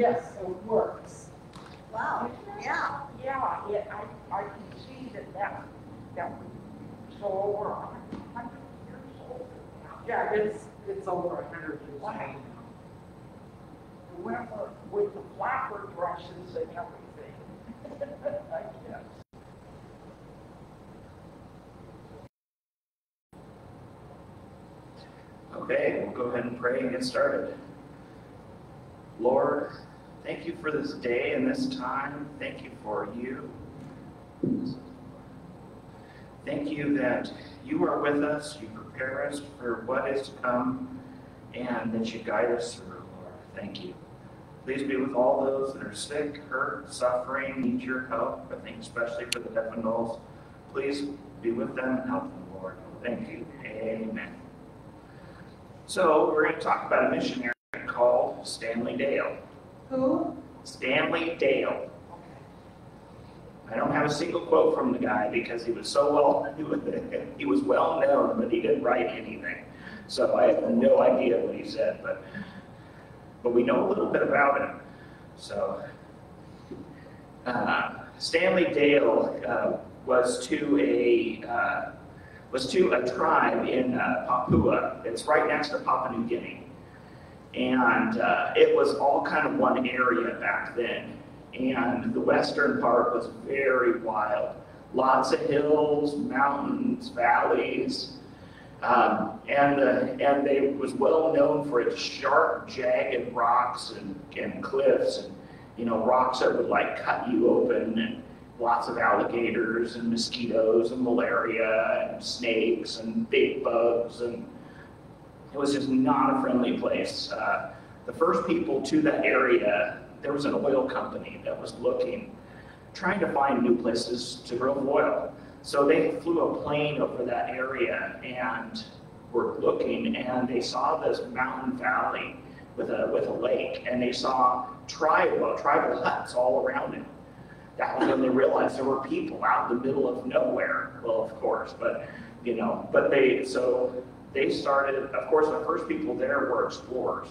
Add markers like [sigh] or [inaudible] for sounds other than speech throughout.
yes, it works. Wow, yeah. Yeah, it, I, I can see that that, that was so over a hundred years old. Yeah, it's, it's over a hundred years old. Went with the flapper brushes and everything. [laughs] I guess. Okay, we'll go ahead and pray and get started. Lord, thank you for this day and this time. Thank you for you. Thank you that you are with us, you prepare us for what is to come, and that you guide us through, Lord. Thank you. Please be with all those that are sick, hurt, suffering, need your help. I think especially for the deaf and dulls. Please be with them and help them, Lord. Thank you. Amen. So we're going to talk about a missionary called Stanley Dale. Who? Stanley Dale. I don't have a single quote from the guy because he was so well [laughs] he was well known, but he didn't write anything. So I have no idea what he said, but but we know a little bit about him. So uh, Stanley Dale uh, was to a uh, was to a tribe in uh, Papua. It's right next to Papua New Guinea, and uh, it was all kind of one area back then. And the western part was very wild, lots of hills, mountains, valleys. Um, and uh, and they was well known for its sharp, jagged rocks and, and cliffs, and you know rocks that would like cut you open, and lots of alligators and mosquitoes and malaria and snakes and big bugs, and it was just not a friendly place. Uh, the first people to that area, there was an oil company that was looking, trying to find new places to grow oil. So they flew a plane over that area and were looking, and they saw this mountain valley with a with a lake, and they saw tribal tribal huts all around it. That was when they realized there were people out in the middle of nowhere. Well, of course, but you know, but they so they started. Of course, the first people there were explorers.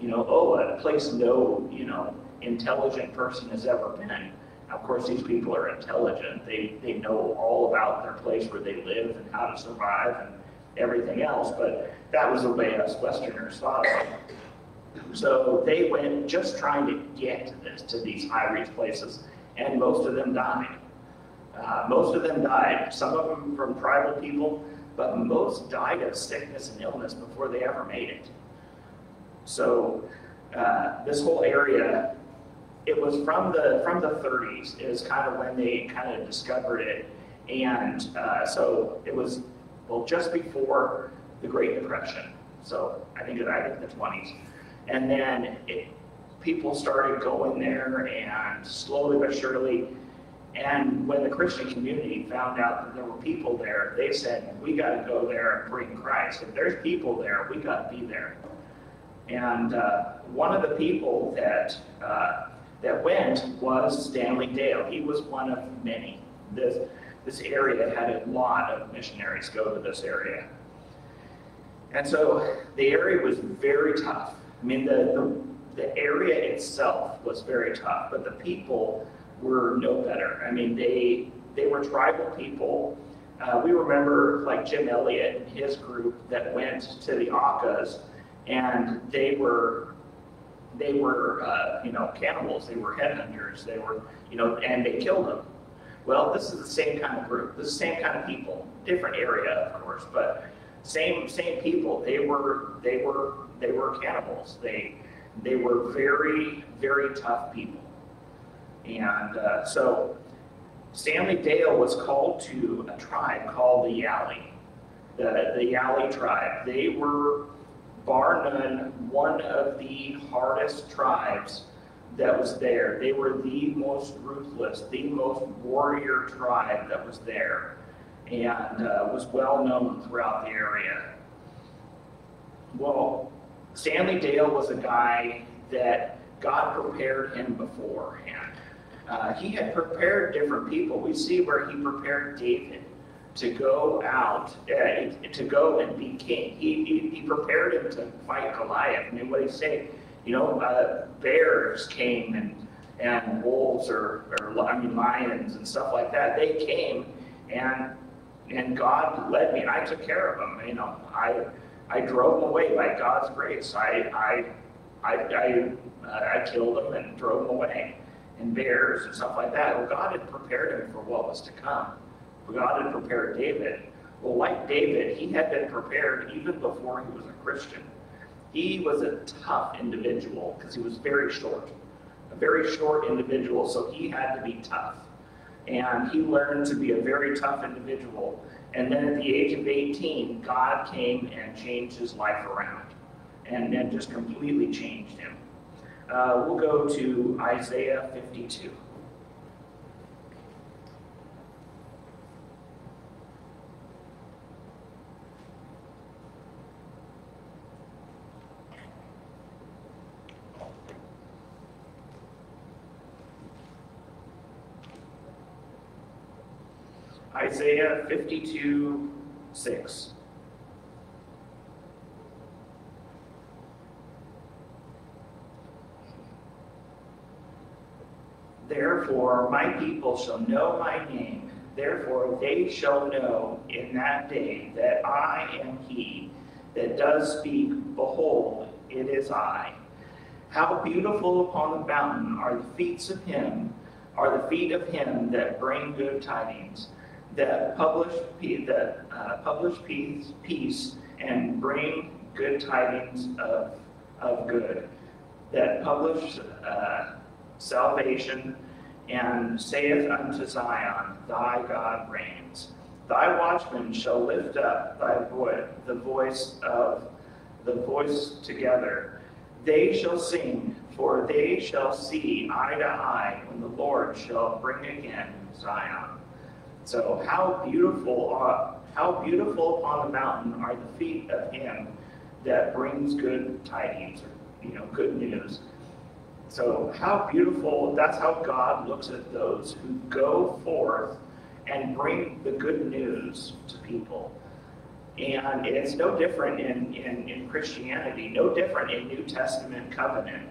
You know, oh, a place no you know intelligent person has ever been. Of course, these people are intelligent. They, they know all about their place where they live and how to survive and everything else, but that was the way us Westerners thought of it. So they went just trying to get to this, to these high-reach places, and most of them died. Uh, most of them died, some of them from tribal people, but most died of sickness and illness before they ever made it. So uh, this whole area it was from the from the 30s is kind of when they kind of discovered it, and uh, so it was well just before the Great Depression. So I think it, I think the 20s, and then it, people started going there, and slowly but surely. And when the Christian community found out that there were people there, they said, "We got to go there and bring Christ. If there's people there, we got to be there." And uh, one of the people that uh, that went was Stanley Dale. He was one of many. This, this area had a lot of missionaries go to this area. And so the area was very tough. I mean, the, the, the area itself was very tough, but the people were no better. I mean, they, they were tribal people. Uh, we remember like Jim Elliot and his group that went to the Aucas, and they were they were, uh, you know, cannibals. They were headhunters. They were, you know, and they killed them. Well, this is the same kind of group. This is the same kind of people. Different area, of course, but same same people. They were they were they were cannibals. They they were very very tough people. And uh, so Stanley Dale was called to a tribe called the Yali, the the Yali tribe. They were bar none, one of the hardest tribes that was there. They were the most ruthless, the most warrior tribe that was there, and uh, was well known throughout the area. Well, Stanley Dale was a guy that God prepared him beforehand. Uh, he had prepared different people. We see where he prepared David to go out, uh, to go and be king. He, he, he, prepared him to fight Goliath. I mean, what he say? You know, uh, bears came and, and wolves or, or, I mean, lions and stuff like that. They came and, and God led me. I took care of them, you know. I, I drove them away by God's grace. I, I, I, I, uh, I killed them and drove them away. And bears and stuff like that. Well, God had prepared him for what was to come. God had prepared David. Well, like David, he had been prepared even before he was a Christian. He was a tough individual because he was very short, a very short individual, so he had to be tough. And he learned to be a very tough individual. And then at the age of 18, God came and changed his life around and, and just completely changed him. Uh, we'll go to Isaiah 52. Isaiah 52, 6. Therefore, my people shall know my name. Therefore, they shall know in that day that I am he that does speak. Behold, it is I. How beautiful upon the mountain are the feet of him, are the feet of him that bring good tidings, that publish that uh, publish peace, peace, and bring good tidings of of good, that publish uh, salvation, and saith unto Zion, Thy God reigns. Thy watchmen shall lift up thy voice, the voice of the voice together. They shall sing, for they shall see eye to eye when the Lord shall bring again Zion. So how beautiful, uh, how beautiful upon the mountain are the feet of him that brings good tidings, you know, good news. So how beautiful, that's how God looks at those who go forth and bring the good news to people. And it's no different in, in, in Christianity, no different in New Testament covenant,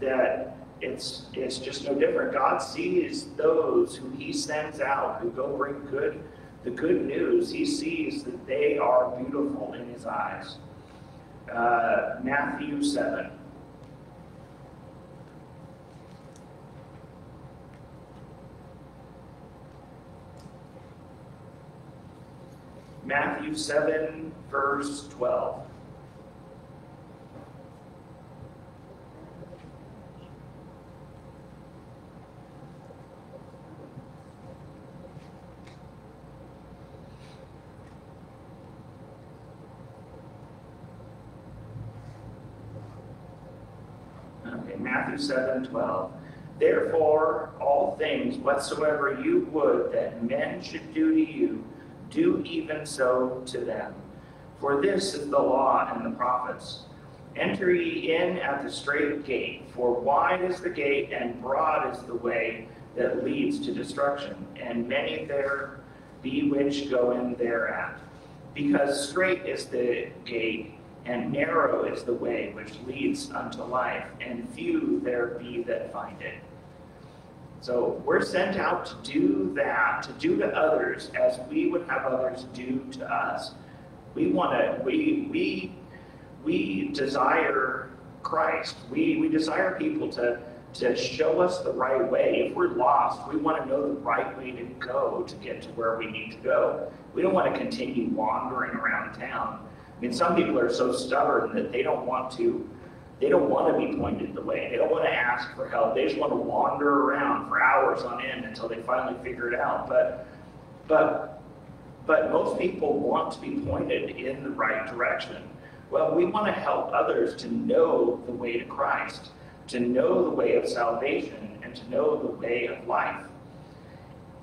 that it's, it's just no different. God sees those who he sends out who go bring good, the good news. He sees that they are beautiful in his eyes. Uh, Matthew 7. Matthew 7, verse 12. Okay, Matthew 7, 12. Therefore, all things whatsoever you would that men should do to you, do even so to them. For this is the law and the prophets. Enter ye in at the strait gate, for wide is the gate and broad is the way that leads to destruction, and many there be which go in thereat. Because strait is the gate, and narrow is the way which leads unto life, and few there be that find it. So we're sent out to do that, to do to others as we would have others do to us. We want to, we, we, we desire Christ. We, we desire people to, to show us the right way. If we're lost, we want to know the right way to go to get to where we need to go. We don't want to continue wandering around town. I mean, some people are so stubborn that they don't want to they don't want to be pointed the way. They don't want to ask for help. They just want to wander around for hours on end until they finally figure it out. But, but, but most people want to be pointed in the right direction. Well, we want to help others to know the way to Christ, to know the way of salvation, and to know the way of life.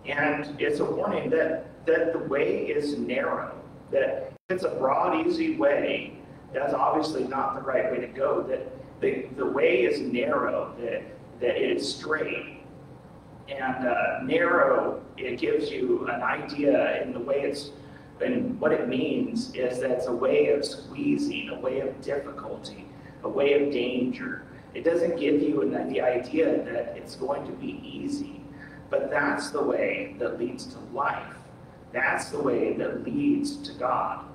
And it's a warning that, that the way is narrow, that it's a broad, easy way that's obviously not the right way to go. That the, the way is narrow, that, that it is straight. And uh, narrow, it gives you an idea in the way it's, and what it means is that it's a way of squeezing, a way of difficulty, a way of danger. It doesn't give you an- the idea that it's going to be easy, but that's the way that leads to life. That's the way that leads to God.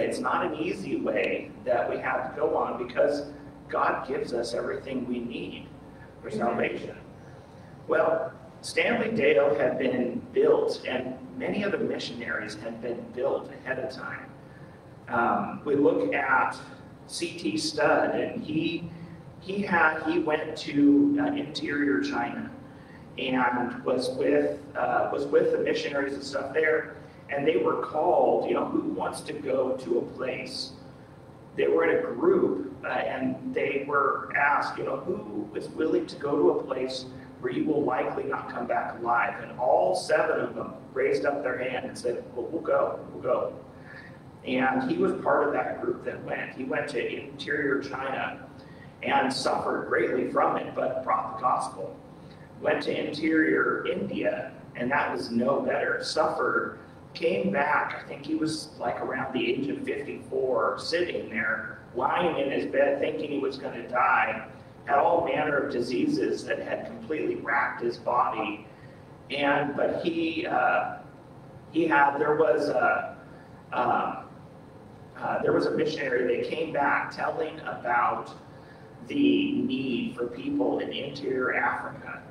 It's not an easy way that we have to go on because God gives us everything we need for salvation. Well, Stanley Dale had been built, and many other missionaries had been built ahead of time. Um, we look at C.T. Studd, and he he had he went to uh, interior China and was with uh, was with the missionaries and stuff there, and they were called. You know, who wants to go to a place? They were in a group, uh, and they were asked, you know, who is willing to go to a place where you will likely not come back alive? And all seven of them raised up their hand and said, well, we'll go, we'll go. And he was part of that group that went. He went to interior China and suffered greatly from it, but brought the gospel. Went to interior India, and that was no better. Suffered, came back. I think he was like around the age of 54, sitting there, lying in his bed, thinking he was going to die. Had all manner of diseases that had completely racked his body, and but he uh, he had there was a um, uh, there was a missionary that came back telling about the need for people in interior Africa.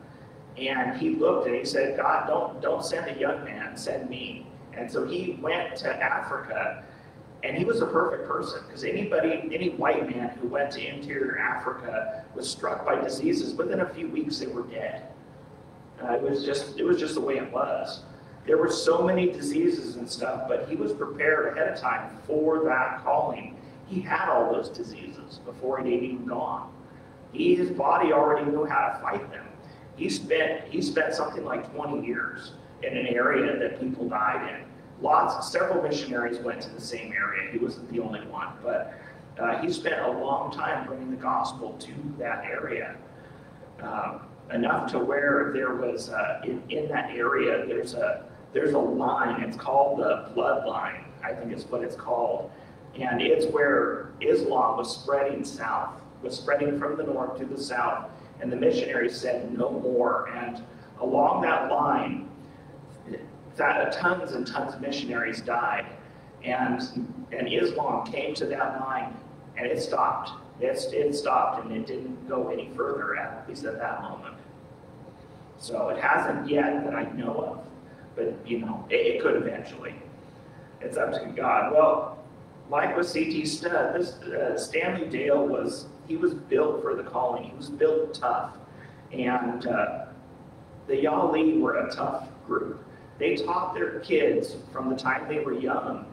And he looked and he said, God, don't, don't send a young man, send me. And so he went to Africa and he was a perfect person because anybody, any white man who went to interior Africa was struck by diseases. Within a few weeks, they were dead. Uh, it was just, it was just the way it was. There were so many diseases and stuff, but he was prepared ahead of time for that calling. He had all those diseases before he'd even gone. He, his body already knew how to fight them. He spent, he spent something like 20 years in an area that people died in. Lots, several missionaries went to the same area. He wasn't the only one, but uh, he spent a long time bringing the gospel to that area. Um, enough to where there was uh, in, in that area there's a there's a line. It's called the bloodline. I think is what it's called, and it's where Islam was spreading south, was spreading from the north to the south, and the missionaries said no more. And along that line, that tons and tons of missionaries died, and and Islam came to that line, and it stopped. It, it stopped, and it didn't go any further at least at that moment. So it hasn't yet that I know of, but you know, it, it could eventually. It's up to God. Well, like with C.T. Studd, this uh, Stanley Dale was he was built for the calling. He was built tough, and uh, the Yali were a tough group. They taught their kids from the time they were young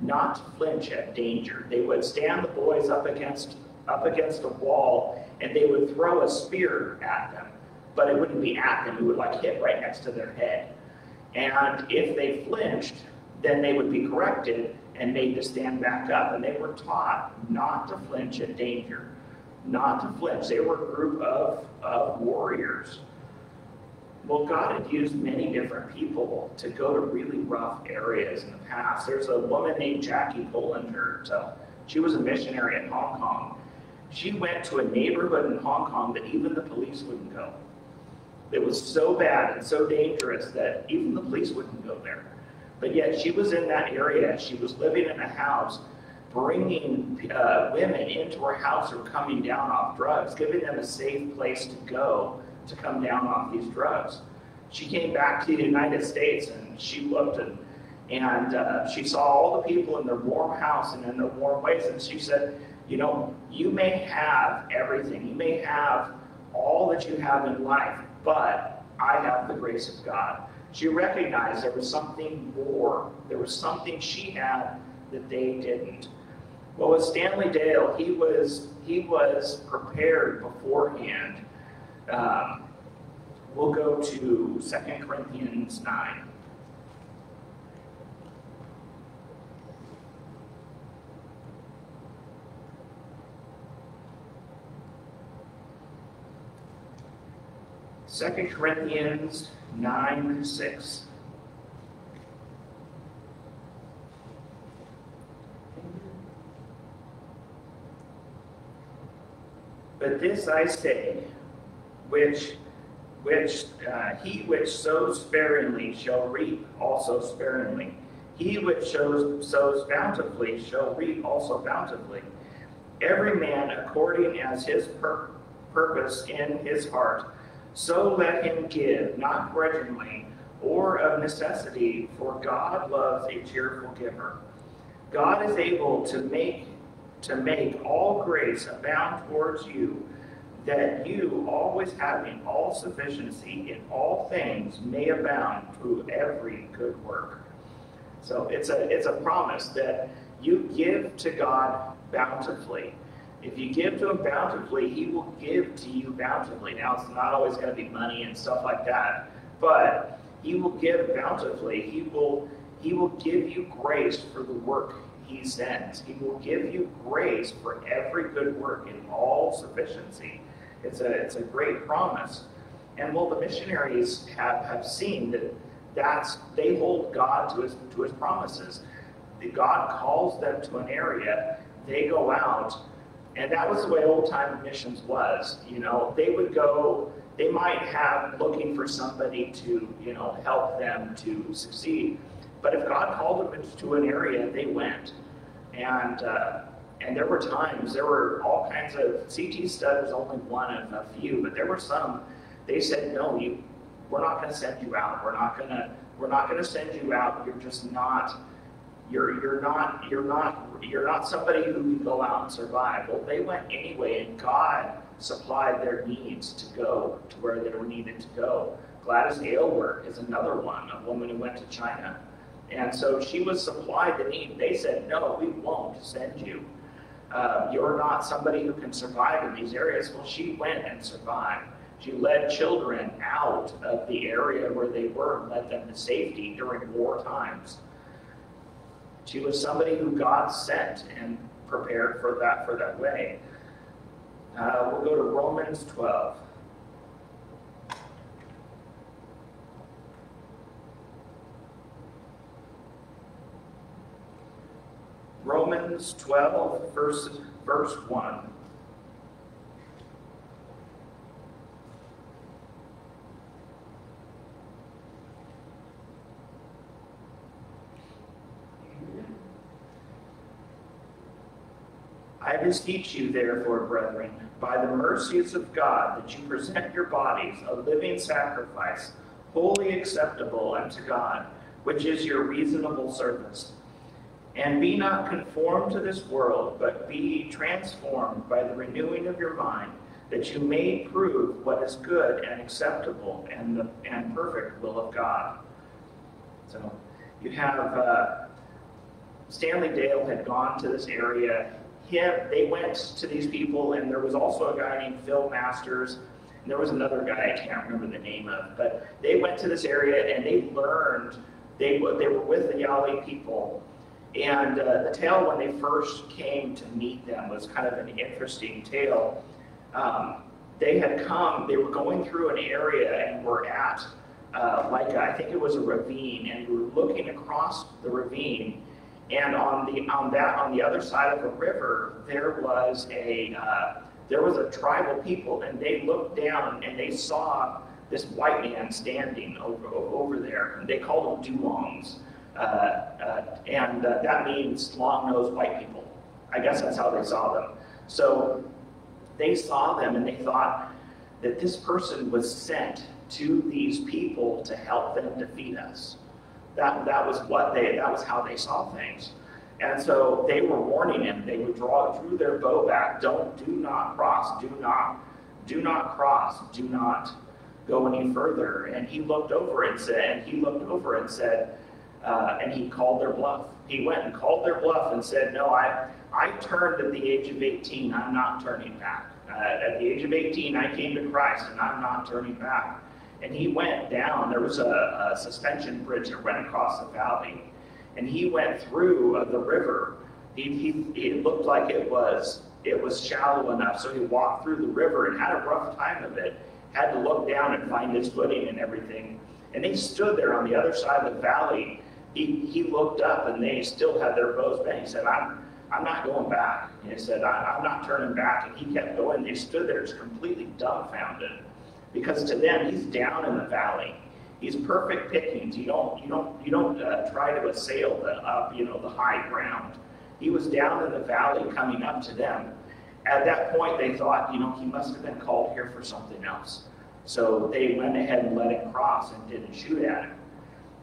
not to flinch at danger. They would stand the boys up against up against a wall, and they would throw a spear at them, but it wouldn't be at them. It would like hit right next to their head. And if they flinched, then they would be corrected and made to stand back up. And they were taught not to flinch at danger, not to flinch. They were a group of, of warriors. Well, God had used many different people to go to really rough areas in the past. There's a woman named Jackie Pullinger. So she was a missionary in Hong Kong. She went to a neighborhood in Hong Kong that even the police wouldn't go. It was so bad and so dangerous that even the police wouldn't go there. But yet she was in that area. She was living in a house, bringing uh, women into her house who were coming down off drugs, giving them a safe place to go to come down off these drugs. She came back to the United States and she looked and, and uh, she saw all the people in their warm house and in their warm ways. And she said, you know, you may have everything. You may have all that you have in life, but I have the grace of God. She recognized there was something more. There was something she had that they didn't. Well, with Stanley Dale, he was he was prepared beforehand. Um, we'll go to 2 Corinthians 9. Second Corinthians 9 6. But But this I say, which, which, uh, he which sows sparingly shall reap also sparingly. He which sows, sows bountifully shall reap also bountifully. Every man according as his pur- purpose in his heart, so let him give, not grudgingly or of necessity, for God loves a cheerful giver. God is able to make to make all grace abound towards you, that you, always having all sufficiency in all things, may abound to every good work. So it's a it's a promise that you give to God bountifully. If you give to him bountifully, he will give to you bountifully. Now it's not always going to be money and stuff like that, but he will give bountifully. He will he will give you grace for the work he sends. He will give you grace for every good work in all sufficiency. It's a, it's a great promise. And well, the missionaries have, have seen that that's, they hold God to his, to his promises. God calls them to an area, they go out, and that was the way old time missions was. You know, they would go, they might have looking for somebody to, you know, help them to succeed. But if God called them to an area, they went. And, uh, and there were times, there were all kinds of, CT Studd was only one of a few, but there were some, they said, no, you, we're not going to send you out. We're not going to, we're not going to send you out. You're just not, you're, you're not, you're not, you're not somebody who can go out and survive. Well, they went anyway, and God supplied their needs to go to where they were needed to go. Gladys Aylward is another one, a woman who went to China. And so she was supplied the need. They said, no, we won't send you. Uh, you're not somebody who can survive in these areas. Well, she went and survived. She led children out of the area where they were and led them to safety during war times. She was somebody who God sent and prepared for that for that way. Uh, we'll go to Romans 12. Romans 12, verse, verse 1. I beseech you, therefore, brethren, by the mercies of God, that you present your bodies a living sacrifice, wholly acceptable unto God, which is your reasonable service. And be not conformed to this world, but be transformed by the renewing of your mind, that you may prove what is good and acceptable and the and perfect will of God. So you have uh, Stanley Dale had gone to this area. Him, they went to these people, and there was also a guy named Phil Masters. And there was another guy I can't remember the name of, but they went to this area and they learned. They they were with the Yali people and uh, the tale, when they first came to meet them, was kind of an interesting tale. Um, they had come, they were going through an area and were at, uh, like, I think it was a ravine, and we were looking across the ravine. And on the on that on the other side of the river, there was a uh, there was a tribal people, and they looked down and they saw this white man standing over over there, they called them duongs. Uh, uh, and uh, that means long-nosed white people. I guess that's how they saw them. So they saw them and they thought that this person was sent to these people to help them defeat us. That, that was what they, that was how they saw things. And so they were warning him. They would draw, drew their bow back. Don't, do not cross. Do not, do not cross. Do not go any further. And he looked over and said, and he looked over and said, uh, and he called their bluff. He went and called their bluff and said, no, I, I turned at the age of 18. I'm not turning back. Uh, at the age of 18, I came to Christ and I'm not turning back. And he went down. There was a, a suspension bridge that went across the valley. And he went through uh, the river. He, he, it looked like it was, it was shallow enough. So he walked through the river and had a rough time of it. Had to look down and find his footing and everything. And they stood there on the other side of the valley he, he looked up and they still had their bows bent. He said, I'm, I'm not going back. And he said, I, I'm not turning back. And he kept going. They stood there just completely dumbfounded because to them, he's down in the valley. He's perfect pickings. You don't, you don't, you don't uh, try to assail the up, you know, the high ground. He was down in the valley coming up to them. At that point, they thought, you know, he must have been called here for something else. So they went ahead and let him cross and didn't shoot at him.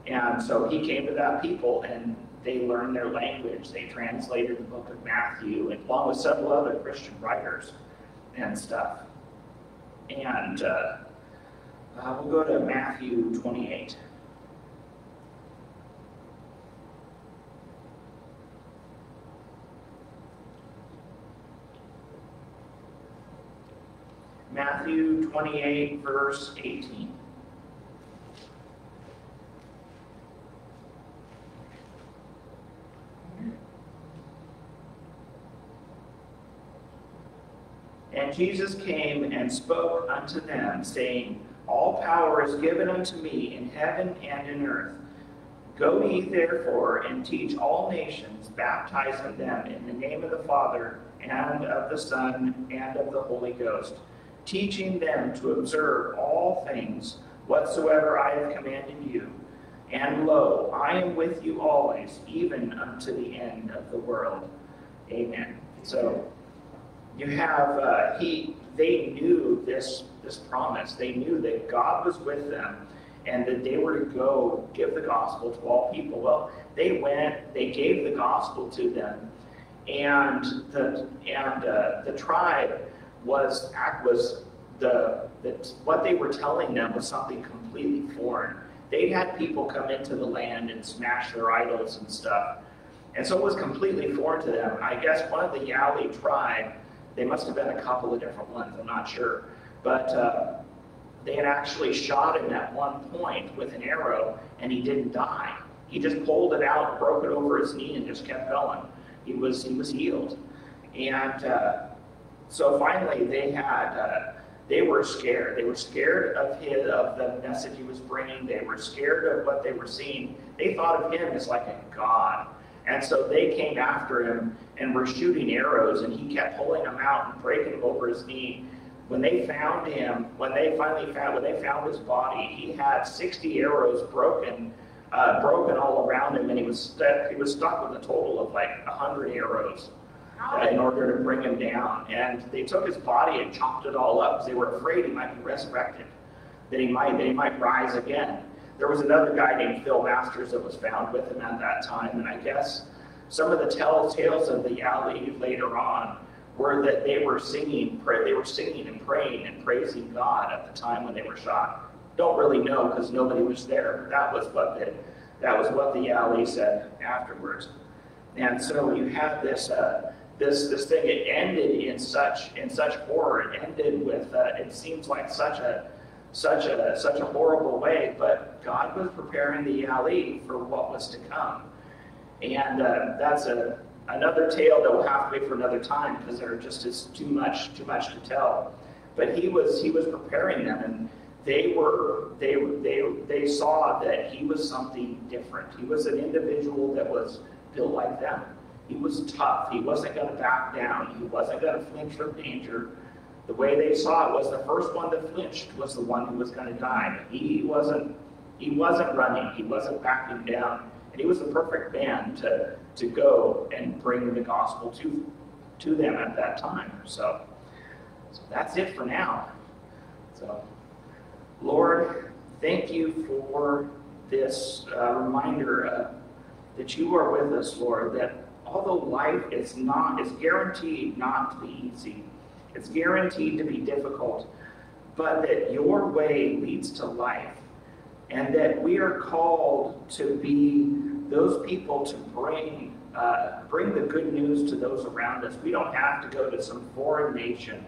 And so he came to that people and they learned their language. They translated the book of Matthew and along with several other Christian writers and stuff. And uh, uh, we'll go to Matthew 28. Matthew 28, verse 18. Jesus came and spoke unto them, saying, All power is given unto me in heaven and in earth. Go ye therefore and teach all nations, baptizing them in the name of the Father, and of the Son, and of the Holy Ghost, teaching them to observe all things whatsoever I have commanded you. And lo, I am with you always, even unto the end of the world. Amen. So, you have uh, he they knew this this promise. They knew that god was with them and that they were to go give the gospel to all people. Well they went they gave the gospel to them. And the and uh, the tribe was was the that what they were telling them was something completely foreign. They had people come into the land and smash their idols and stuff. And so it was completely foreign to them. I guess one of the yali tribe they must have been a couple of different ones, I'm not sure. But uh, they had actually shot him at one point with an arrow, and he didn't die. He just pulled it out, broke it over his knee, and just kept going. He was he was healed, and uh, so finally they had uh, they were scared. They were scared of his of the message he was bringing. They were scared of what they were seeing. They thought of him as like a god. And so they came after him and were shooting arrows, and he kept pulling them out and breaking them over his knee. When they found him, when they finally found, when they found his body, he had 60 arrows broken, uh, broken all around him, and he was stuck. He was stuck with a total of like 100 arrows uh, in order to bring him down. And they took his body and chopped it all up because they were afraid he might be resurrected, that he might, that he might rise again. There was another guy named Phil Masters that was found with him at that time, and I guess some of the telltales of the Yali later on were that they were singing, they were singing and praying and praising God at the time when they were shot. Don't really know because nobody was there. That was what the, that was what the Yali said afterwards. And so you have this uh, this this thing. It ended in such in such horror. It ended with uh, it seems like such a such a such a horrible way, but God was preparing the Yali for what was to come, and uh, that's a another tale that we'll have to wait for another time because there just is too much too much to tell. But he was he was preparing them, and they were they they they saw that he was something different. He was an individual that was built like them. He was tough. He wasn't going to back down. He wasn't going to flinch from danger the way they saw it was the first one that flinched was the one who was going to die. He wasn't he wasn't running. He wasn't backing down. And he was the perfect man to, to go and bring the gospel to, to them at that time. So, so that's it for now. So, Lord, thank you for this uh, reminder uh, that you are with us, Lord, that although life is not, is guaranteed not to be easy, it's guaranteed to be difficult, but that your way leads to life, and that we are called to be those people to bring uh, bring the good news to those around us. We don't have to go to some foreign nation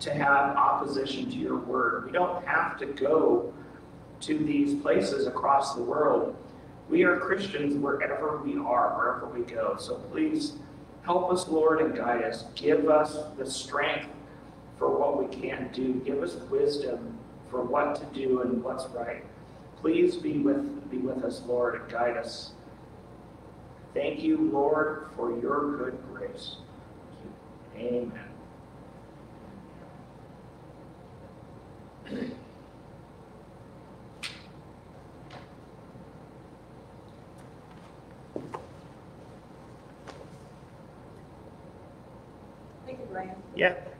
to have opposition to your word. We don't have to go to these places across the world. We are Christians wherever we are, wherever we go. So please Help us, Lord, and guide us. Give us the strength for what we can do. Give us wisdom for what to do and what's right. Please be with, be with us, Lord, and guide us. Thank you, Lord, for your good grace. Amen. Yep.